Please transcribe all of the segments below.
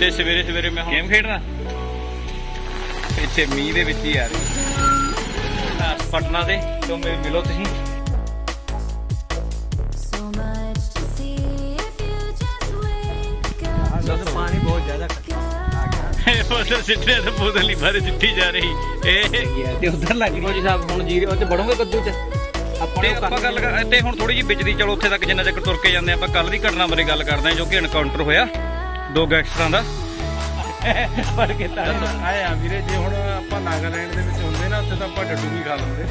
ਤੇ ਸਵੇਰੇ ਸਵੇਰੇ ਮੈਂ ਗੇਮ ਖੇਡਣਾ ਇੱਥੇ ਮੀਂਹ ਦੇ ਵਿੱਚ ਹੀ ਆ ਰਹੀ। ਪਟਨਾ ਦੇ ਤੋਂ ਮੇਰੇ ਮਿਲੋ ਤੁਸੀਂ। So much to see if you just wake up. ਜਦੋਂ ਪਾਣੀ ਬਹੁਤ ਜ਼ਿਆਦਾ ਉਧਰ ਸਿੱਟੇ ਤੇ ਬੋਤਲ ਹੀ ਬਾਰੇ ਸਿੱਟੀ ਜਾ ਰਹੀ। ਇਹ ਗਿਆ ਤੇ ਉਧਰ ਲੱਗ ਗਈ। ਜੀ ਸਾਹਿਬ ਹੁਣ ਜੀਰੇ ਉੱਤੇ ਵੜੋਗੇ ਕੱਦੂ ਚ? ਤੇ ਆਪਾਂ ਗੱਲ ਕਰ ਤੇ ਹੁਣ ਥੋੜੀ ਜਿਹੀ ਵਿੱਚ ਦੀ ਚਲੋ ਉੱਥੇ ਤੱਕ ਜਿੰਨਾ ਚਿਰ ਤੁਰ ਕੇ ਜਾਂਦੇ ਆਪਾਂ ਕੱਲ ਦੀ ਘਟਨਾ ਬਾਰੇ ਗੱਲ ਕਰਦੇ ਹਾਂ ਜੋ ਕਿ ਐਨਕਾਊਂਟਰ ਹੋਇਆ। ਦੋ ਗੈਂਗਸਟਰਾਂ ਦਾ। ਫੜ ਕੇ ਤਾਂ ਆਏ ਆ ਵੀਰੇ ਜੇ ਹੁਣ ਆਪਾਂ ਨਾਗਾਲੈਂਡ ਦੇ ਵਿੱਚ ਹੁੰਦੇ ਨਾ ਉੱਥੇ ਤਾਂ ਆਪਾਂ ਡੱਡੂ ਵੀ ਖਾ ਲੈਂਦੇ।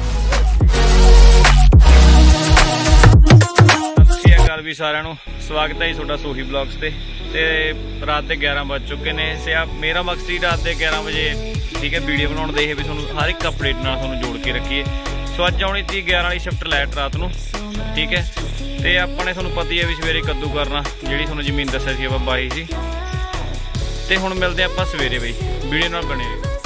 ਸਤਿ ਅਕਾਲ ਵੀ ਸਾਰਿਆਂ ਨੂੰ। ਸਵਾਗਤ ਹੈ ਜੀ ਤੁਹਾਡਾ ਸੋਹੀ ਬਲੌਗਸ ਤੇ। ਤੇ ਰਾਤ ਦੇ 11 ਵੱਜ ਚੁੱਕੇ ਨੇ। ਸਿਆ ਮੇਰਾ ਮਕਸਦ ਸੀ ਰਾਤ ਦੇ 11 ਵਜੇ ਠੀਕ ਹੈ ਵੀਡੀਓ ਬਣਾਉਣ ਦੇ ਇਹ ਵੀ ਤੁਹਾਨੂੰ ਹਰ ਇੱਕ ਅਪਡੇਟ ਨਾਲ ਤੁਹਾਨੂੰ ਜੋੜ ਕੇ ਰੱਖੀਏ। ਸੋ ਅੱਜ ਆਉਣੀ ਸੀ 11 ਵਾਲੀ ਸ਼ਿਫਟ ਲੈਟ ਰਾਤ ਨੂੰ ਠੀਕ ਹੈ। ਤੇ ਆਪਾਂ ਨੇ ਤੁਹਾਨੂੰ ਪਤਾ ਹੀ ਹੈ ਵੀ ਸਵੇਰੇ ਕੱਦੂ ਕਰਨਾ ਜਿਹੜੀ ਤੁਹਾਨੂੰ ਜ਼ਮੀਨ ਦੱਸਿਆ ਸੀ ਆਪਾਂ ਬਾਈ ਸੀ। ਤੇ ਹੁਣ ਮਿਲਦੇ ਆਪਾਂ ਸਵੇਰੇ ਬਈ ਵੀਡੀਓ ਨਾਲ ਬਣੇ ਰਹੋ।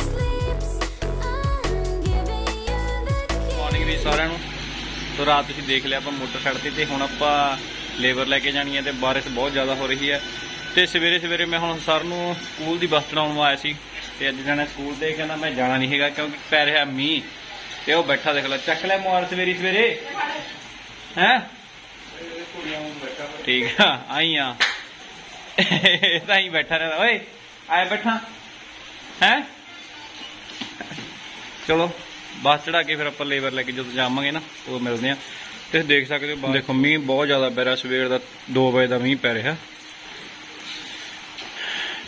ਮਾਰਨਿੰਗ ਵੀ ਸਾਰਿਆਂ ਨੂੰ। ਸੋ ਰਾਤ ਤੁਸੀਂ ਦੇਖ ਲਿਆ ਆਪਾਂ ਮੋਟਰ ਛੱਡਤੀ ਤੇ ਹੁਣ ਆਪਾਂ ਲੇਬਰ ਲੈ ਕੇ ਜਾਣੀ ਹੈ ਤੇ ਬਾਰਿਸ਼ ਬਹੁਤ ਜ਼ਿਆਦਾ ਹੋ ਰਹੀ ਹੈ। ਤੇ ਸਵੇਰੇ ਸਵੇਰੇ ਮੈਂ ਹੁਣ ਸਰ ਨੂੰ ਸਕੂਲ ਦੀ ਬੱਸ ਚੜਾਉਣ ਆਇਆ ਸੀ ਤੇ ਅੱਜ ਜਾਣਾ ਸਕੂਲ ਤੇ ਕਹਿੰਦਾ ਮੈਂ ਜਾਣਾ ਨਹੀਂ ਹੈਗਾ ਕਿਉਂਕਿ ਪੈ ਰਿਹਾ ਮੀਂਹ। ਤੇ ਉਹ ਬੈਠਾ ਦੇਖ ਲੈ ਚੱਕ ਲੈ ਮੋਬਾਈਲ ਸਵੇਰੀ ਸਵੇਰੇ। ਹੈ? ਠੀਕ ਆ ਆਈ ਆ। ਤਾਂ ਹੀ ਬੈਠਾ ਰਹਿੰਦਾ। ਓਏ ਆਏ ਬੈਠਾ। ਹੈ? ਚਲੋ, ਬੱਸ ਚੜਾ ਕੇ ਫਿਰ ਆਪਾਂ ਲੇਬਰ ਲੈ ਕੇ ਜਦੋਂ ਜਾਵਾਂਗੇ ਨਾ ਉਹ ਮਿਲਦੇ ਆ ਤੇ ਦੇਖ ਸਕਦੇ ਹੋ ਦੇਖੋ, ਮੀਂਹ ਬਹੁਤ ਜ਼ਿਆਦਾ ਪੈ ਰਿਹਾ, ਸਵੇਰ ਦਾ 2 ਵਜੇ ਦਾ ਮੀਂਹ ਪੈ ਰਿਹਾ।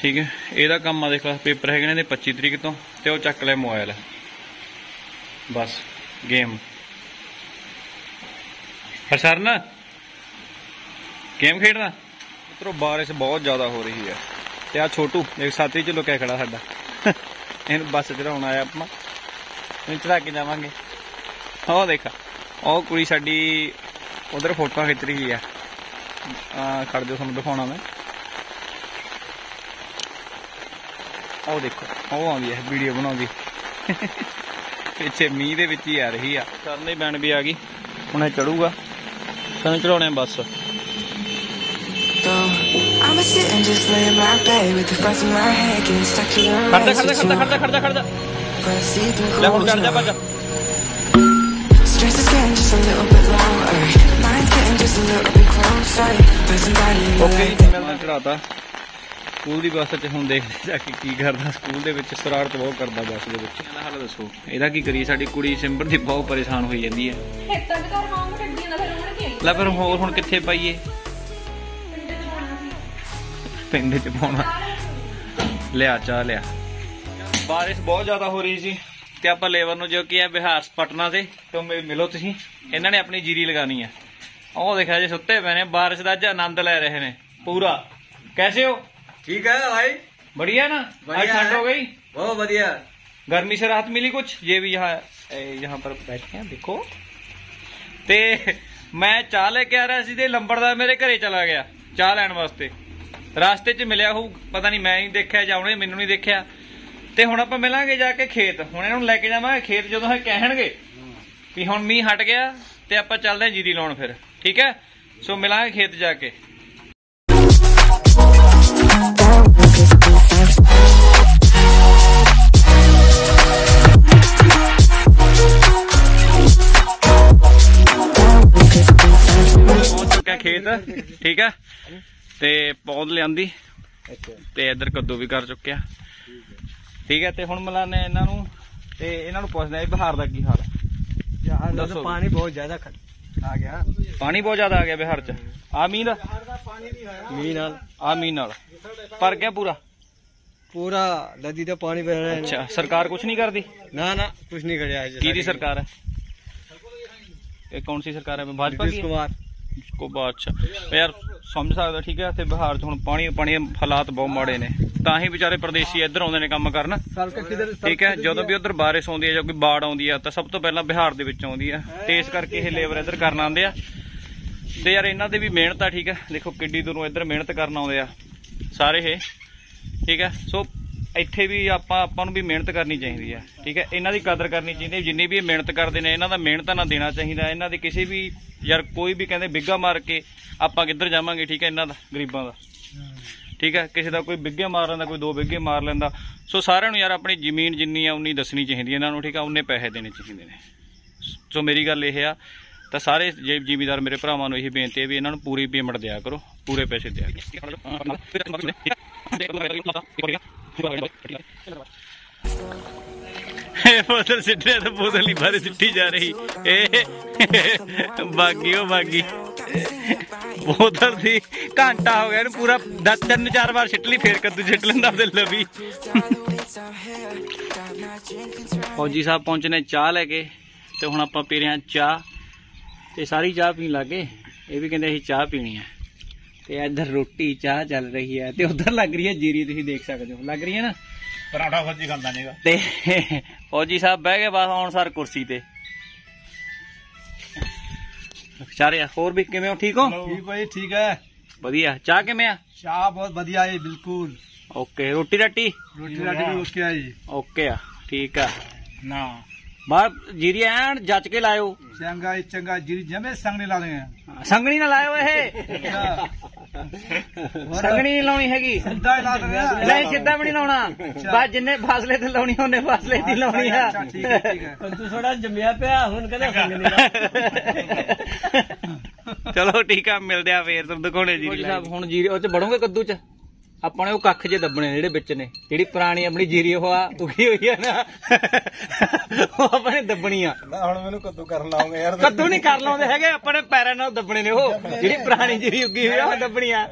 ਠੀਕ ਹੈ। ਇਹਦਾ ਕੰਮ ਆ ਦੇਖ ਲਾ, ਪੇਪਰ ਹੈਗੇ ਨੇ ਇਹਦੇ 25 ਤਰੀਕ ਤੋਂ, ਤੇ ਉਹ ਚੱਕ ਲੈ ਮੋਬਾਈਲ। ਬਸ, ਗੇਮ। ਹਰਸ਼ਰਨ, ਗੇਮ ਖੇਡਣਾ ਮਿੱਤਰੋ ਬਾਰਿਸ਼ ਬਹੁਤ ਜ਼ਿਆਦਾ ਹੋ ਰਹੀ ਹੈ। ਤੇ ਆ ਛੋਟੂ, ਇੱਕ ਸਾਥੀ ਚ ਲੁਕਿਆ ਖੜਾ ਸਾਡਾ। ਇਹਨੂੰ ਬੱਸ ਚੜਾਉਣ ਆਇਆ ਆਪਾਂ। ਇਹਨੂੰ ਚੜਾ ਕੇ ਜਾਵਾਂਗੇ। ਉਹ ਦੇਖ ਉਹ ਕੁੜੀ ਸਾਡੀ ਉਧਰ ਫੋਟੋਆਂ ਖਿੱਚ ਰਹੀ ਆ ਆ ਖੜ ਜਾ ਤੁਹਾਨੂੰ ਦਿਖਾਉਣਾ ਮੈਂ। ਉਹ ਦੇਖੋ, ਉਹ ਆਉਂਦੀ ਹੈ, ਵੀਡੀਓ ਬਣਾਉਂਦੀ। ਪਿੱਛੇ ਮੀਂਹ ਦੇ ਵਿੱਚ ਹੀ ਆ ਰਹੀ ਆ। ਕਰਨੇ ਬੈਣ ਵੀ ਆ ਗਈ। ਹੁਣ ਇਹ ਚੜੂਗਾ। ਸਾਨੂੰ ਚੜਾਉਣੇ ਆ ਬੱਸ। ਖੜਦਾ rails ਖੜਦਾ with ਖੜਦਾ ਖੜਦਾ you. ਖੜਦਾ ਖੜਦਾ But I see through ਲੈ ਹੁਣ holes ਚੜ ਜਾ now. ਭੱਜ Stress is getting just a little bit lower. Mind's getting just a little bit closer. But somebody in your okay life ਜੀ ਮੈਂ ਤਾਂ ਚੜਾਤਾ ਸਕੂਲ ਦੀ ਬੱਸ 'ਚ ਹੁਣ ਦੇਖਦੇ ਜਾ ਕੇ ਕੀ ਕਰਦਾ। ਸਕੂਲ ਦੇ ਵਿੱਚ ਸ਼ਰਾਰਤ ਬਹੁਤ ਕਰਦਾ ਬੱਸ ਦੇ ਵਿੱਚ। ਇਹਦਾ ਹਾਲ ਦੱਸੋ। ਇਹਦਾ ਕੀ ਕਰੀਏ? ਸਾਡੀ ਕੁੜੀ ਸਿੰਬਰ ਦੀ ਬਹੁਤ ਪਰੇਸ਼ਾਨ ਹੋਈ ਜਾਂਦੀ ਹੈ। ਖੇਤਾਂ ਦੇ ਘਰ ਵਾਂਗ ਫਿਰ ਲੈ ਫਿਰ ਹੋਰ ਹੁਣ ਕਿੱਥੇ ਪਾਈਏ? ਪਿੰਡ 'ਚ ਪਾਉਣਾ ਲਿਆ ਚਾ ਲਿਆ ਬਾਰਿਸ਼ ਬਹੁਤ ਜ਼ਿਆਦਾ ਹੋ ਰਹੀ ਸੀ ਤੇ ਆਪਾਂ ਲੇਬਰ ਨੂੰ ਜੋ ਕੀ ਹੈ ਬਿਹਾਰ ਪਟਨਾ ਤੇ ਤੋਂ ਮਿ- ਮਿਲੋ ਤੁਸੀਂ ਇਹਨਾਂ ਨੇ ਆਪਣੀ ਜੀਰੀ ਲਗਾਣੀ ਹੈ ਉਹ ਦੇਖਿਆ ਜੀ ਸੁੱਤੇ ਪਏ ਨੇ ਬਾਰਿਸ਼ ਦਾ ਅੱਜ ਆਨੰਦ ਲੈ ਰਹੇ ਨੇ ਪੂਰਾ कैसे हो ਠੀਕ ਹੈ ਭਾਈ बढ़िया ना आज बढ़िया ठंड है। हो गई ਬਹੁਤ ਵਧੀਆ गर्मी से राहत मिली कुछ ये भी यहाँ ए, यहाँ पर बैठे हैं देखो ਤੇ ਮੈਂ ਚਾਹ ਲੈ ਕੇ ਆ ਰਿਹਾ ਸੀ ਤੇ ਲੰਬੜਦਾਰ ਮੇਰੇ ਘਰੇ ਚਲਾ ਗਿਆ ਚਾਹ ਲੈਣ ਵਾਸਤੇ ਰਾਸਤੇ 'ਚ ਮਿਲਿਆ ਹੋਊ, ਪਤਾ ਨਹੀਂ ਮੈਂ ਹੀ ਦੇਖਿਆ ਜਾਂ ਉਹਨੇ ਮੈਨੂੰ ਨਹੀਂ ਦੇਖਿਆ। ਤੇ ਹੁਣ ਆਪਾਂ ਮਿਲਾਂਗੇ ਜਾ ਕੇ ਖੇਤ। ਹੁਣ ਇਹਨਾਂ ਨੂੰ ਲੈ ਕੇ ਜਾਵਾਂਗੇ, ਖੇਤ ਜਦੋਂ ਇਹ ਕਹਿਣਗੇ ਵੀ ਹੁਣ ਮੀਂਹ ਹਟ ਗਿਆ ਤੇ ਆਪਾਂ ਚੱਲਦੇ ਹਾਂ ਜੀਰੀ ਲਾਉਣ ਫਿਰ, ਠੀਕ ਹੈ? ਸੋ ਮਿਲਾਂਗੇ ਖੇਤ ਜਾ ਕੇ। ਪਹੁੰਚ ਖੇਤ, ਠੀਕ ਹੈ? ਤੇ ਪੌਦ ਲਿਆਂਦੀ। ਤੇ ਇੱਧਰ ਕੱਦੂ ਵੀ ਕਰ ਚੁੱਕਿਆ। ਠੀਕ ਹੈ। ਤੇ ਹੁਣ ਮਿਲਾਨੇ ਇਹਨਾਂ ਨੂੰ ਤੇ ਇਹਨਾਂ ਨੂੰ ਪੁੱਛਦੇ ਆ ਬਿਹਾਰ ਦਾ ਕੀ ਹਾਲ ਹੈ। ਯਾਰ ਦੱਸੋ। ਤਾਂ ਪਾਣੀ ਬਹੁਤ ਜ਼ਿਆਦਾ ਖੜ ਆ ਗਿਆ। ਪਾਣੀ ਬਹੁਤ ਜ਼ਿਆਦਾ ਆ ਗਿਆ ਬਿਹਾਰ ਚ। ਆ ਮੀਂਹ ਦਾ? ਮੀਂਹ ਨਾਲ। ਆ ਮੀਂਹ ਨਾਲ। ਭਰ ਗਿਆ ਪੂਰਾ? ਪੂਰਾ ਨਦੀ ਦਾ ਪਾਣੀ ਵਹਿ ਰਿਹਾ ਅੱਛਾ ਸਰਕਾਰ ਕੁਝ ਨਹੀਂ ਕਰਦੀ? ਨਾ ਨਾ ਕੁਝ ਨਹੀਂ ਕਰਿਆ ਅੱਜ ਕੀ ਦੀ ਸਰਕਾਰ ਹੈ? ਇਹ ਕੌਣ ਸੀ ਸਰਕਾਰ ਹੈ? ਭਾਜਪਾ ਦੀ ਕੁਮਾਰ। ਕੋ ਬਾਤ ਅੱਛਾ। ਉਹ ਯਾਰ ਸਮਝ ਸਕਦਾ ਠੀਕ ਹੈ? ਤੇ ਬਿਹਾਰ ਚ ਹੁਣ ਪਾਣੀ ਪਾਣੀ ਹਾਲਾਤ ਬਹੁਤ ਮਾੜੇ ਨੇ। ਤਾਂ ਹੀ ਵਿਚਾਰੇ ਪ੍ਰਦੇਸ਼ੀ ਇੱਧਰ ਆਉਂਦੇ ਨੇ ਕੰਮ ਕਰਨ। ਠੀਕ ਹੈ? ਜਦੋਂ ਵੀ ਉਧਰ ਬਾਰਿਸ਼ ਆਉਂਦੀ ਹੈ ਜਾਂ ਕੋਈ ਬਾੜ ਆਉਂਦੀ ਹੈ ਤਾਂ ਸਭ ਤੋਂ ਪਹਿਲਾਂ ਬਿਹਾਰ ਦੇ ਵਿੱਚ ਆਉਂਦੀ ਹੈ। ਤੇ ਇਸ ਕਰਕੇ ਇਹ ਲੇਬਰ ਇੱਧਰ ਕਰਨ ਆਉਂਦੇ ਆ। ਤੇ ਯਾਰ ਇਹਨਾਂ ਦੇ ਵੀ ਮਿਹਨਤ ਆ ਠੀਕ ਹੈ? ਦੇਖੋ ਕਿੱਡੀ ਦੂਰੋਂ ਇੱਧਰ ਮਿਹਨਤ ਕਰਨ ਆਉਂਦੇ ਆ ਸਾਰੇ ਇਹ। ਠੀਕ ਹੈ? ਸੋ ਇੱਥੇ ਵੀ ਆਪਾਂ ਆਪਾਂ ਨੂੰ ਵੀ ਮਿਹਨਤ ਕਰਨੀ ਚਾਹੀਦੀ ਹੈ, ਠੀਕ ਹੈ? ਇਹਨਾਂ ਦੀ ਕਦਰ ਕਰਨੀ ਚਾਹੀਦੀ ਹੈ। ਜਿੰਨੀ ਵੀ ਇਹ ਮਿਹਨਤ ਕਰਦੇ ਨੇ, ਇਹਨਾਂ ਦਾ ਮਿਹਨਤ ਨਾ ਦੇਣਾ ਚਾਹੀਦਾ। ਇਹਨਾਂ ਦੇ ਕਿਸੇ ਵੀ ਯਾਰ ਕੋਈ ਵੀ ਕਹਿੰਦੇ ਬਿੱਗਾ ਮਾਰ ਕੇ ਆਪਾਂ ਕਿੱਧਰ ਜਾਵਾਂਗੇ, ਠੀਕ ਹੈ? ਇਹਨਾਂ ਦਾ, ਗਰੀਬਾਂ ਦਾ। ਠੀਕ ਹੈ? ਕਿਸੇ ਦਾ ਕੋਈ ਬਿੱਗੇ ਮਾਰ ਲੈਂਦਾ, ਕੋਈ ਦੋ ਬਿੱਗੇ ਮਾਰ ਲੈਂਦਾ। ਸੋ ਸਾਰਿਆਂ ਨੂੰ ਯਾਰ ਆਪਣੀ ਜ਼ਮੀਨ ਜਿੰਨੀ ਆ, ਉਨੀ ਦੱਸਣੀ ਚਾਹੀਦੀ ਹੈ ਇਹਨਾਂ ਨੂੰ, ਠੀਕ ਆ ਉਨੇ ਪੈਸੇ ਦੇਣੇ ਚਾਹੀਦੇ ਨੇ। ਸੋ ਮੇਰੀ ਗੱਲ ਇਹ ਆ, ਤਾਂ ਸਾਰੇ ਜੇ ਜ਼ਿਮੀਦਾਰ ਮੇਰੇ ਭਰਾਵਾਂ ਨੂੰ ਇਹ ਬੇਨਤੀ ਹੈ ਵੀ ਇਹਨਾਂ ਨੂੰ ਪੂਰੀ ਪੇਮੈਂਟ ਦਿਆ ਕਰੋ, ਪੂਰੇ ਪੈਸੇ ਦਿਆ ਕਰੋ। ਇਹ ਬੋਤਲ ਸਿੱਟੇ ਤਾਂ ਬੋਤਲ ਹੀ ਬਾਰੇ ਸਿੱਟੀ ਜਾ ਰਹੀ। ਇਹ ਬਾਗੀ ਉਹ ਬਾਗੀ। ਬੋਤਲ ਸੀ ਘੰਟਾ ਹੋ ਗਿਆ ਇਹਨੂੰ ਪੂਰਾ ਦਸ ਤਿੰਨ ਚਾਰ ਵਾਰ ਸਿੱਟ ਲਈ, ਫੇਰ ਕੱਦੂ ਸਿੱਟ ਲੈਂਦਾ ਉਹਦੇ ਲਵੀ। ਫੌਜੀ ਸਾਹਿਬ ਪਹੁੰਚੇ ਨੇ ਚਾਹ ਲੈ ਕੇ ਤੇ ਹੁਣ ਆਪਾਂ ਪੀ ਰਹੇ ਹਾਂ ਚਾਹ। ਤੇ ਸਾਰੀ ਚਾਹ ਪੀਣ ਲੱਗੇ ਇਹ ਵੀ ਕਹਿੰਦੇ ਅਸੀਂ ਚਾਹ ਪੀਣੀ ਹੈ। ਤੇ ਇੱਧਰ ਰੋਟੀ ਚਾਹ ਚੱਲ ਰਹੀ ਹੈ ਤੇ ਉਧਰ ਲੱਗ ਰਹੀ ਹੈ ਜੀਰੀ ਤੁਸੀਂ ਦੇਖ ਸਕਦੇ ਹੋ। ਲੱਗ ਰਹੀ ਹੈ ਨਾ? ਪਰਾਠਾ ਫੌਜੀ ਖਾਂਦਾ ਨੇਗਾ। ਤੇ ਫੌਜੀ ਸਾਹਿਬ ਬਹਿ ਗਏ ਬਸ ਹੁਣ ਸਰ ਕੁਰਸੀ ਤੇ। ਚਾਰਿਆ ਹੋਰ ਵੀ ਕਿਵੇਂ ਹੋ? ਠੀਕ ਹੋ? ਠੀਕ ਭਾਈ ਠੀਕ ਹੈ। ਵਧੀਆ। ਚਾਹ ਕਿਵੇਂ ਆ? ਚਾਹ ਬਹੁਤ ਵਧੀਆ ਹੈ ਬਿਲਕੁਲ। ਓਕੇ ਰੋਟੀ ਰਾਟੀ? ਰੋਟੀ ਰਾਟੀ ਵੀ ਓਕੇ ਆ ਜੀ। ਓਕੇ ਆ ਠੀਕ ਆ। ਨਾ। ਬਾਹਰ ਜੀਰੀ ਐਨ ਜੱਜ ਕੇ ਲਾਇਓ। ਚੰਗਾ ਚੰਗਾ। ਜੀਰੀ ਜਮੇ ਸੰਗਣੀ ਲਾ ਦੇ ਸੰਗਣੀ ਨਾ ਲਾਇਓ ਇਹ। ਸੰਗਣੀ ਲਾਉਣੀ ਹੈਗੀ। ਸਿੱਧਾ ਲਾ ਦਿੰਦੇ ਨਹੀਂ ਸਿੱਧਾ ਵੀ ਨਹੀਂ ਲਾਉਣਾ। ਬਸ ਜਿੰਨੇ ਫਾਸਲੇ ਤੇ ਲਾਉਣੀ ਉਹਨੇ ਫਾਸਲੇ ਦੀ ਲਾਉਣੀ ਆ। ਠੀਕ ਤੂੰ ਥੋੜਾ ਜੰਮਿਆ ਪਿਆ ਹੁਣ ਕਹਿੰਦਾ ਸੰਗਣੀ ਚਲੋ ਠੀਕ ਆ ਮਿਲਦੇ ਆ ਫੇਰ ਤੁਹਾਨੂੰ ਦਿਖਾਉਣੇ ਜੀ। ਸਾਹਿਬ ਹੁਣ ਜੀਰੇ ਉਹ ਚ ਵੜੋਗੇ ਕੱਦੂ ਚ? ਆਪਣੇ ਉਹ ਕੱਖ ਜੇ ਦੱਬਣੇ ਜਿਹੜੇ ਵਿੱਚ ਨੇ ਜਿਹੜੀ ਪੁਰਾਣੀ ਆਪਣੀ ਜੀਰੀ ਉਹ ਆ ਉਗੀ ਹੋਈ ਆ ਨਾ ਉਹ ਆਪਾਂ ਦੱਬਣੀ ਆ। ਨਾ ਹੁਣ ਮੈਨੂੰ ਕੱਦੂ ਕਰਨ ਲਾਉਂਗੇ ਯਾਰ। ਕੱਦੂ ਨਹੀਂ ਕਰ ਲਾਉਂਦੇ ਹੈਗੇ ਆਪਣੇ ਪੈਰਾਂ ਨਾਲ ਦੱਬਣੇ ਨੇ ਉਹ ਜਿਹੜੀ ਪੁਰਾਣੀ ਜੀਰੀ ਉੱਗੀ ਹੋਈ ਆ ਦੱਬਣੀ ਆ।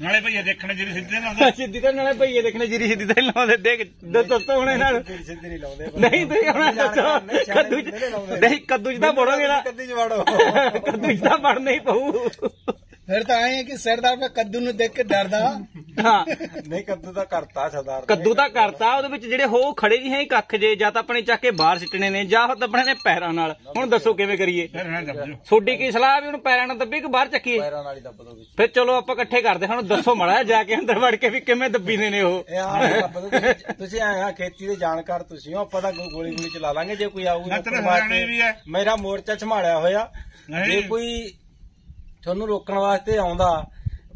ਨਾਲੇ ਭਈਆ ਦੇਖਣੇ ਜੀਰੀ ਸਿੱਧੇ ਲਾਉਂਦੇ। ਸਿੱਧੀ ਤਾਂ ਨਾਲੇ ਭਈਆ ਦੇਖਣੇ ਜੀਰੀ ਸਿੱਧੀ ਤਾਂ ਲਾਉਂਦੇ ਦੇਖ ਦੱਸੋ ਹੁਣੇ ਨਾਲ। ਸਿੱਧੀ ਨਹੀਂ ਲਾਉਂਦੇ ਨਹੀਂ ਤੁਸੀਂ ਹੁਣ ਦੱਸੋ ਕੱਦੂ ਨਹੀਂ ਕੱਦੂ ਚ ਤਾਂ ਵੜੋਗੇ ਨਾ। ਕੱਦੂ ਚ ਵੜੋ। ਕੱਦੂ ਜਿੱਦਾਂ ਵੜਨਾ ਹੀ ਪਊ। ਫਿਰ ਤਾਂ ਆਏ ਕਿ ਸਰਦਾਰ ਮੈਂ ਕੱਦੂ ਨੂੰ ਦੇਖ ਕੇ ਡਰਦਾ। ਵਾ ਹਾਂ। ਨਹੀਂ ਕੱਦੂ ਤਾਂ ਕਰਤਾ ਸਰਦਾਰ ਕੱਦੂ ਤਾਂ ਕਰਤਾ ਉਹਦੇ ਵਿੱਚ ਜਿਹੜੇ ਹੋ ਖੜੇ ਹੀ ਹੈ ਕੱਖ ਜੇ ਜਾਂ ਤਾਂ ਆਪਣੇ ਚੱਕ ਕੇ ਬਾਹਰ ਸਿੱਟਣੇ ਨੇ ਜਾਂ ਉਹ ਦੱਬਣੇ ਨੇ ਪੈਰਾਂ ਨਾਲ। ਹੁਣ ਦੱਸੋ ਕਿਵੇਂ ਕਰੀਏ? ਫਿਰ ਤੁਹਾਡੀ ਕੀ ਸਲਾਹ ਵੀ ਉਹਨੂੰ ਪੈਰਾਂ ਨਾਲ ਦੱਬੀ ਕਿ ਬਾਹਰ ਚੱਕੀਏ? ਪੈਰਾਂ ਨਾਲ ਹੀ ਦੱਬ ਦੋ ਵਿੱਚ। ਫਿਰ ਚਲੋ ਆਪਾਂ ਇਕੱਠੇ ਕਰਦੇ ਹਾਂ ਹੁਣ ਦੱਸੋ ਮੜਾ ਜਾ ਕੇ ਅੰਦਰ ਵੜ ਕੇ ਵੀ ਕਿਵੇਂ ਦੱਬੀਦੇ ਨੇ ਉਹ। ਦੋ ਤੁਸੀਂ- ਆਏ ਆ ਖੇਤੀ ਦੇ ਜਾਣਕਾਰ ਤੁਸੀਂ ਹੋ ਆਪਾਂ ਤਾਂ ਗੋਲੀ ਗੋਲੀ ਚਲਾ ਲਾਂਗੇ ਜੇ ਕੋਈ ਆਊਗਾ ਮੇਰਾ ਮੋਰਚਾ ਸੰਭਾਲਿਆ ਹੋਇਆ। ਜੇ ਕੋਈ ਤੁਹਾਨੂੰ ਰੋਕਣ ਵਾਸਤੇ ਆਉਂਦਾ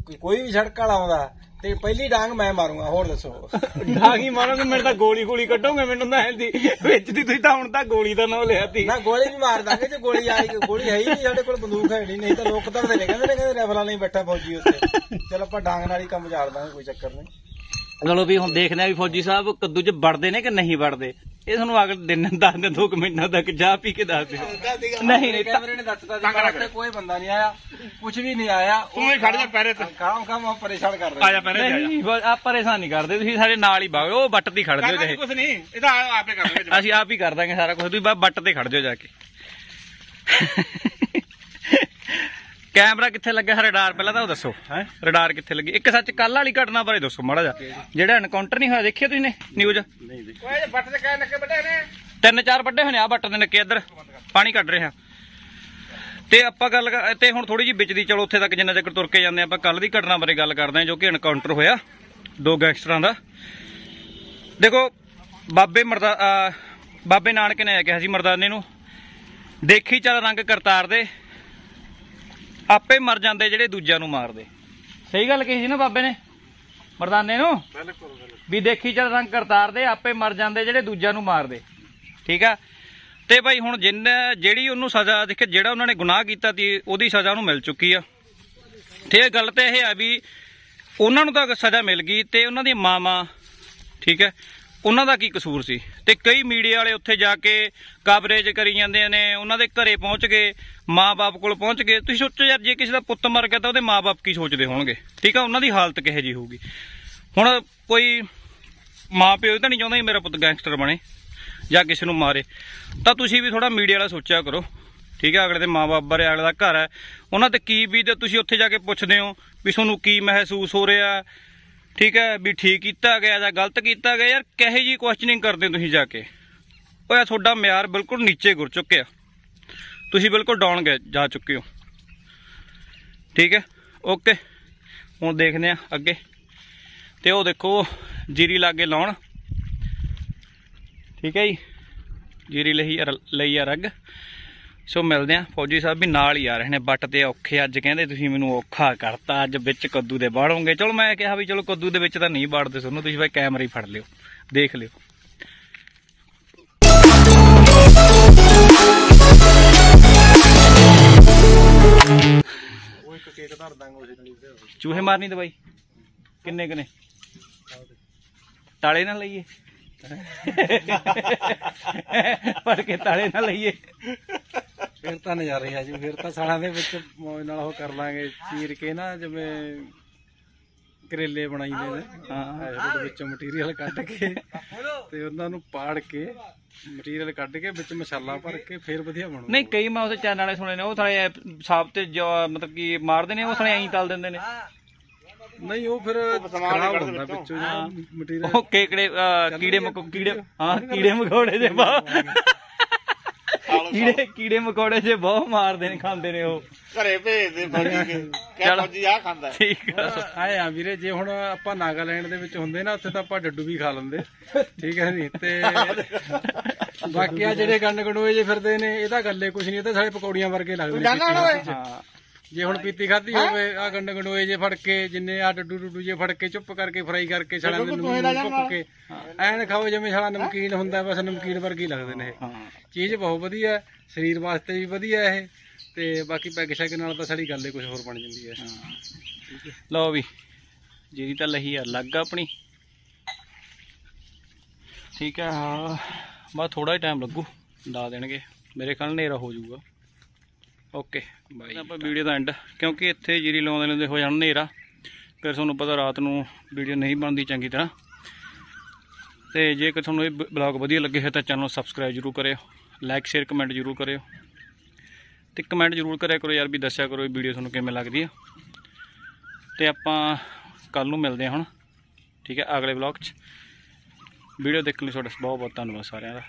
ਕੋਈ- ਕੋਈ ਵੀ ਸੜਕ ਵਾਲਾ ਆਉਂਦਾ ਤੇ ਪਹਿਲੀ ਡਾਂਗ ਮੈਂ ਮਾਰੂੰਗਾ ਹੋਰ ਦੱਸੋ। ਡਾਂਗੀ ਮਾਰੋਗੇ ਮੇਰੇ ਤਾਂ ਗੋਲੀ ਗੋਲੀ ਕੱਢੋਗੇ ਮੈਨੂੰ ਤਾਂ ਐਂਦੀ ਵਿੱਚ ਦੀ ਤੁਸੀਂ ਤਾਂ ਹੁਣ ਤਾਂ ਗੋਲੀ ਦਾ ਨਾਂ ਲਿਆ ਤੀ ਨਾ ਗੋਲੀ ਵੀ ਮਾਰ ਦਾਂਗੇ ਜੇ ਗੋਲੀ ਆਈ ਗੋਲੀ ਹੈ ਹੀ ਨਹੀਂ ਸਾਡੇ ਕੋਲ ਬੰਦੂਕ ਹੈ ਨਹੀਂ ਨਹੀਂ ਤਾਂ ਲੋਕ ਤਾਂ ਨੇ ਕਹਿੰਦੇ ਨੇ ਕਹਿੰਦੇ ਰੈਫਲਾਂ ਨਹੀਂ ਬੈਠਾ ਫੌਜੀ ਉੱਤੇ ਚਲ ਆਪਾਂ ਡਾਂਗ ਨਾਲ ਹੀ ਕੰਮ ਝਾੜ ਦਾਂਗੇ ਕੋਈ ਚੱਕਰ ਨਹੀਂ। ਚਲੋ ਵੀ ਹੁਣ ਦੇਖਦੇ ਆ ਵੀ ਫੌਜੀ ਸਾਹਿਬ ਕੱਦੂ 'ਚ ਵੜਦੇ ਨੇ ਕਿ ਨਹੀਂ ਵੜਦੇ? ਇਹ ਤੁਹਾਨੂੰ ਅਗਲੇ ਦਿਨ ਦੱਸ ਦੇ ਦੋ ਕੁ ਮਿੰਟਾਂ ਤੱਕ ਚਾਹ ਪੀ ਕੇ ਦੱਸ ਦਿਓ। ਨਹੀਂ ਨਹੀਂ ਤਾਂ- ਕੈਮਰੇ ਨੇ ਦੱਸਤਾ ਸੀ ਪਰ ਕੋਈ ਬੰਦਾ ਨਹੀਂ ਆਇਆ ਕੁਝ ਵੀ ਨਹੀਂ ਆਇਆ ਤੂੰ ਹੀ ਖੜ ਜਾ ਪੈਰੇ ਤੇ। ਕੰਮ ਕੰਮ ਪਰੇਸ਼ਾਨ ਕਰ ਰਹੇ ਆ ਜਾ ਨਹੀਂ ਬਸ ਆਪ ਪਰੇਸ਼ਾਨ ਨਹੀਂ ਕਰਦੇ ਤੁਸੀਂ ਸਾਡੇ ਨਾਲ ਹੀ ਬਾਗੋ ਉਹ ਬੱਟ ਤੇ ਖੜ ਜਾਓ ਚਾਹੇ। ਕੁਝ ਨਹੀਂ ਇਹ ਤਾਂ ਆਪੇ ਕਰ ਲਵਾਂਗੇ ਅਸੀਂ ਆਪ ਹੀ ਕਰ ਦਾਂਗੇ ਸਾਰਾ ਕੁਝ ਤੁਸੀਂ ਬੱਟ ਤੇ ਖੜ ਜਾਓ ਜਾ ਕੇ। ਕੈਮਰਾ ਕਿੱਥੇ ਲੱਗਿਆ ਰਡਾਰ ਪਹਿਲਾਂ ਤਾਂ ਉਹ ਦੱਸੋ ਹੈ? ਰਡਾਰ ਕਿੱਥੇ ਲੱਗੀ? ਇੱਕ ਸੱਚ ਕੱਲ ਵਾਲੀ ਘਟਨਾ ਬਾਰੇ ਦੱਸੋ ਮਾੜਾ ਜਿਹਾ। ਜਿਹੜਾ ਐਨਕਾਊਂਟਰ ਨਹੀਂ ਹੋਇਆ ਦੇਖਿਆ ਤੁਸੀਂ ਨੇ ਨਿਊਜ਼ ਓਏ ਬੱਟ ਤੇ ਕਹਿ ਨੱਕੇ ਵੱਡੇ ਨੇ। ਤਿੰਨ ਚਾਰ ਵੱਡੇ ਹੋਣੇ ਆ ਬੱਟ ਦੇ ਨੱਕੇ ਇੱਧਰ। ਪਾਣੀ ਕੱਢ ਰਿਹਾ। ਤੇ ਆਪਾਂ ਗੱਲ ਤੇ ਹੁਣ ਥੋੜੀ ਜਿਹੀ ਵਿੱਚ ਦੀ ਚਲੋ ਉੱਥੇ ਤੱਕ ਜਿੰਨਾ ਚਿਰ ਤੁਰ ਕੇ ਜਾਂਦੇ ਆਪਾਂ ਕੱਲ ਦੀ ਘਟਨਾ ਬਾਰੇ ਗੱਲ ਕਰਦੇ ਹਾਂ ਜੋ ਕਿ ਐਨਕਾਊਂਟਰ ਹੋਇਆ ਦੋ ਗੈਂਗਸਟਰਾਂ ਦਾ। ਦੇਖੋ ਬਾਬੇ ਮਰਦਾ ਬਾਬੇ ਨਾਨਕ ਨੇ ਕਿਹਾ ਸੀ ਮਰਦਾਨੇ ਨੂੰ ਦੇਖੀ ਚੱਲ ਰੰਗ ਕਰਤਾਰ ਦੇ। ਆਪੇ ਮਰ ਜਾਂਦੇ ਜਿਹੜੇ ਦੂਜਿਆਂ ਨੂੰ ਮਾਰਦੇ। ਸਹੀ ਗੱਲ ਕਹੀ ਸੀ ਨਾ ਬਾਬੇ ਨੇ? ਮਰਦਾਨੇ ਨੂੰ? ਵੀ ਦੇਖੀ ਚੱਲ ਰੰਗ ਕਰਤਾਰ ਦੇ ਆਪੇ ਮਰ ਜਾਂਦੇ ਜਿਹੜੇ ਦੂਜਿਆਂ ਨੂੰ ਮਾਰਦੇ। ਠੀਕ ਆ? ਤੇ ਭਾਈ ਹੁਣ ਜਿੰਨ ਜਿਹੜੀ ਉਹਨੂੰ ਸਜ਼ਾ ਦੇਖ ਜਿਹੜਾ ਉਹਨਾਂ ਨੇ ਗੁਨਾਹ ਕੀਤਾ ਸੀ ਉਹਦੀ ਸਜ਼ਾ ਉਹਨੂੰ ਮਿਲ ਚੁੱਕੀ ਆ। ਤੇ ਗੱਲ ਤੇ ਇਹ ਆ ਵੀ ਉਹਨਾਂ ਨੂੰ ਤਾਂ ਸਜ਼ਾ ਮਿਲ ਗਈ ਤੇ ਉਹਨਾਂ ਦੀਆਂ ਮਾਵਾਂ ਠੀਕ ਹੈ ਉਹਨਾਂ ਦਾ ਕੀ ਕਸੂਰ ਸੀ? ਤੇ ਕਈ ਮੀਡੀਆ ਵਾਲੇ ਉੱਥੇ ਜਾ ਕੇ ਕਵਰੇਜ ਕਰੀ ਜਾਂਦੇ ਨੇ, ਉਹਨਾਂ ਦੇ ਘਰੇ ਪਹੁੰਚ ਗਏ ਮਾਪੇ ਕੋਲ ਪਹੁੰਚ ਗਏ। ਤੁਸੀਂ ਸੋਚੋ ਯਾਰ, ਜੇ ਕਿਸੇ ਦਾ ਪੁੱਤ ਮਰ ਗਿਆ ਤਾਂ ਉਹਦੇ ਮਾਪੇ ਕੀ ਸੋਚਦੇ ਹੋਣਗੇ? ਠੀਕ ਆ, ਉਹਨਾਂ ਦੀ ਹਾਲਤ ਕਿਹੋ ਜੀ ਹੋਊਗੀ? ਹੁਣ ਕੋਈ ਮਾਪਿਓ ਤਾਂ ਨਹੀਂ ਚਾਹੁੰਦਾ ਮੇਰਾ ਪੁੱਤ ਗੈਂਗਸਟਰ ਬਣੇ ਜਾਂ ਕਿਸੇ ਨੂੰ ਮਾਰੇ। ਤਾਂ ਤੁਸੀਂ ਵੀ ਥੋੜਾ ਮੀਡੀਆ ਵਾਲਾ ਸੋਚਿਆ ਕਰੋ। ਠੀਕ ਹੈ ਅਗਲੇ ਦੇ ਮਾਪੇ ਬਾਰੇ, ਅਗਲੇ ਦਾ ਘਰ ਹੈ। ਉਹਨਾਂ ਤੇ ਕੀ ਵੀ ਤੇ ਤੁਸੀਂ ਉੱਥੇ ਜਾ ਕੇ ਪੁੱਛਦੇ ਹੋ ਵੀ ਤੁਹਾਨੂੰ ਕੀ ਮਹਿਸੂਸ ਹੋ ਰਿਹਾ? ਠੀਕ ਹੈ, ਵੀ ਠੀਕ ਕੀਤਾ ਗਿਆ ਜਾਂ ਗਲਤ ਕੀਤਾ ਗਿਆ, ਯਾਰ ਕਹੇ ਜੀ ਕੁਐਸਚਨਿੰਗ ਕਰਦੇ ਤੁਸੀਂ ਜਾ ਕੇ? ਓਏ ਤੁਹਾਡਾ ਮਿਆਰ ਬਿਲਕੁਲ ਨੀਚੇ ਗੁਰ ਚੁੱਕਿਆ। ਤੁਸੀਂ ਬਿਲਕੁਲ ਡਾਊਨ ਗਏ ਜਾ ਚੁੱਕੇ ਹੋ। ਠੀਕ ਹੈ ਓਕੇ ਹੁਣ ਦੇਖਦੇ ਆ ਅੱਗੇ। ਤੇ ਉਹ ਦੇਖੋ, ਜੀਰੀ ਲਾਗੇ ਲਾਉਣ। ਠੀਕ ਹੈ ਜੀ? ਜੀਰੀ ਲਈ ਆ- ਲਈ ਆ ਰੱਗ। ਸੋ ਮਿਲਦੇ ਆ ਫੌਜੀ ਸਾਹਿਬ ਵੀ ਨਾਲ ਹੀ ਆ ਰਹੇ ਨੇ, ਬੱਟ ਤੇ ਔਖੇ ਅੱਜ ਕਹਿੰਦੇ ਤੁਸੀਂ ਮੈਨੂੰ ਔਖਾ ਕਰਤਾ, ਅੱਜ ਵਿੱਚ ਕੱਦੂ ਦੇ ਬਾੜੋਗੇ ਚਲੋ ਮੈਂ ਕਿਹਾ ਵੀ ਚਲੋ ਕੱਦੂ ਦੇ ਵਿੱਚ ਤਾਂ ਨਹੀਂ ਬਾੜਦੇ ਤੁਹਾਨੂੰ ਤੁਸੀਂ ਬਈ ਕੈਮਰਾ ਹੀ ਫੜ ਲਿਓ, ਦੇਖ ਲਿਓ। ਚੂਹੇ ਮਾਰਨੀ ਦਵਾਈ? ਕਿੰਨੇ ਕਿੰਨੇ ਤਾਲੇ ਨਾ ਲਈਏ। ਫੜ ਕੇ ਤਾਲੇ ਨਾ ਲਈਏ। ਫਿਰ ਤਾਂ ਨਜ਼ਾਰੇ ਆ ਜੀ ਫਿਰ ਤਾਂ ਸਾਲਾਂ ਦੇ ਵਿੱਚ ਮੌਜ ਨਾਲ ਉਹ ਕਰ ਲਾਂਗੇ ਚੀਰ ਕੇ ਨਾ ਜਿਵੇਂ ਕਰੇਲੇ ਬਣਾਈਦੇ ਨੇ ਹਾਂ ਉਹਦੇ ਵਿੱਚੋਂ ਮਟੀਰੀਅਲ ਕੱਢ ਕੇ ਤੇ ਉਹਨਾਂ ਨੂੰ ਪਾੜ ਕੇ ਮਟੀਰੀਅਲ ਕੱਢ ਕੇ ਵਿੱਚ ਮਸਾਲਾ ਭਰ ਕੇ ਫਿਰ ਵਧੀਆ ਬਣੂ। ਨਹੀਂ ਕਈ ਮੈਂ ਉਹਦੇ ਚੈਨਲ ਵਾਲੇ ਸੁਣੇ ਨੇ ਉਹ ਥੋੜੇ ਸਾਫ਼ ਤੇ ਮਤਲਬ ਕਿ ਮਾਰਦੇ ਨੇ ਉਹ ਥੋੜੇ ਐਂ ਤਲ ਦਿੰਦੇ ਨੇ। ਨਹੀਂ ਉਹ ਫਿਰ ਖਰਾਬ ਹੁੰਦਾ ਵਿੱਚੋਂ। ਜਿਹੜਾ ਮਟੀਰੀਅਲ ਉਹ ਕੇਕੜੇ ਕੀੜੇ ਮਕੋ ਕੀੜੇ ਹਾਂ ਕੀੜੇ ਮਕੌੜੇ ਜੇ ਬਹੁਤ ਕੀੜੇ ਕੀੜੇ ਮਕੌੜੇ ਜੇ ਬਹੁਤ ਮਾਰਦੇ ਨੇ ਖਾਂਦੇ ਨੇ ਉਹ ਘਰੇ ਭੇਜਦੇ ਫੜੀ ਕੇ ਕਹਿ। ਫੌਜੀ ਆ ਖਾਂਦਾ। ਠੀਕ ਆ ਆਏ ਆ ਵੀਰੇ ਜੇ ਹੁਣ ਆਪਾਂ ਨਾਗਾਲੈਂਡ ਦੇ ਵਿੱਚ ਹੁੰਦੇ ਨਾ ਉੱਥੇ ਤਾਂ ਆਪਾਂ ਡੱਡੂ ਵੀ ਖਾ ਲੈਂਦੇ ਠੀਕ ਹੈ ਨਹੀਂ ਤੇ ਬਾਕੀ ਆ ਜਿਹੜੇ ਗੰਡ ਗੰਡੋਏ ਜੇ ਫਿਰਦੇ ਨੇ ਇਹ ਤਾਂ ਗੱਲੇ ਕੁਛ ਨਹੀਂ ਇਹ ਤਾਂ ਸਾਡੇ ਪਕੌੜੀਆਂ ਵਰਗੇ ਲੱਗਦੇ ਨੇ। ਹਾਂ ਜੇ ਹੁਣ ਪੀਤੀ ਖਾਧੀ ਹੋਵੇ ਆ ਗੰਡ ਗੰਡੋਏ ਜੇ ਫੜ ਕੇ ਜਿੰਨੇ ਆ ਡੱਡੂ ਡੱਡੂ ਜੇ ਫੜ ਕੇ ਚੁੱਪ ਕਰਕੇ ਫਰਾਈ ਕਰਕੇ ਛੜਾਂ ਦੇ ਭੁੱਕ ਕੇ। ਐਨ ਖਾਓ ਜਿਵੇਂ ਛੜਾ ਨਮਕੀਨ ਹੁੰਦਾ ਬਸ ਨਮਕੀਨ ਵਰਗੇ ਲੱਗਦੇ ਨੇ ਇਹ। ਚੀਜ਼ ਬਹੁਤ ਵਧੀਆ ਸਰੀਰ ਵਾਸਤੇ ਵੀ ਵਧੀਆ ਇਹ। ਤੇ ਬਾਕੀ ਪੈਗ ਸ਼ੈਗ ਨਾਲ ਤਾਂ ਸਾਡੀ ਗੱਲ ਹੀ ਕੁਝ ਹੋਰ ਬਣ ਜਾਂਦੀ ਹੈ। ਲਓ ਵੀ ਜਿਹਦੀ ਤਾਂ ਲਹੀ ਅਲੱਗ ਆ ਆਪਣੀ। ਠੀਕ ਹੈ ਹਾਂ। ਬਸ ਥੋੜਾ ਹੀ ਟਾਈਮ ਲੱਗੂ ਲਾ ਦੇਣਗੇ। ਮੇਰੇ ਖਿਆਲ ਹਨੇਰਾ ਹੋ ਜਾਊਗਾ। ਓਕੇ ਬਾਈ ਆਪਾਂ ਵੀਡੀਓ ਦਾ ਐਂਡ ਕਿਉਂਕਿ ਇੱਥੇ ਜੀਰੀ ਲਾਉਂਦੇ ਲਾਉਂਦੇ ਹੋ ਜਾਣਾ ਹਨੇਰਾ ਫਿਰ ਤੁਹਾਨੂੰ ਪਤਾ ਰਾਤ ਨੂੰ ਵੀਡੀਓ ਨਹੀਂ ਬਣਦੀ ਚੰਗੀ ਤਰ੍ਹਾਂ। ਤੇ ਜੇਕਰ ਤੁਹਾਨੂੰ ਇਹ ਬਲੌਗ ਵਧੀਆ ਲੱਗੇ ਹੈ ਤਾਂ ਚੈਨਲ ਨੂੰ ਸਬਸਕ੍ਰਾਈਬ ਜਰੂਰ ਕਰਿਓ ਲਾਈਕ ਸ਼ੇਅਰ ਕਮੈਂਟ ਜਰੂਰ ਕਰਿਓ। ਤੇ ਕਮੈਂਟ ਜਰੂਰ ਕਰਿਆ ਕਰੋ ਯਾਰ ਵੀ ਦੱਸਿਆ ਕਰੋ ਇਹ ਵੀਡੀਓ ਤੁਹਾਨੂੰ ਕਿਵੇਂ ਲੱਗਦੀ ਆ। ਤੇ ਆਪਾਂ ਕੱਲ ਨੂੰ ਮਿਲਦੇ ਹਾਂ ਹੁਣ ਠੀਕ ਹੈ ਅਗਲੇ ਵਲੌਗ 'ਚ। ਵੀਡੀਓ ਦੇਖਣ ਲਈ ਤੁਹਾਡਾ ਬਹੁਤ ਬਹੁਤ ਧੰਨਵਾਦ ਸਾਰਿਆਂ ਦਾ।